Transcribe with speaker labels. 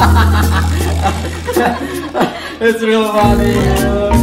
Speaker 1: it's real funny.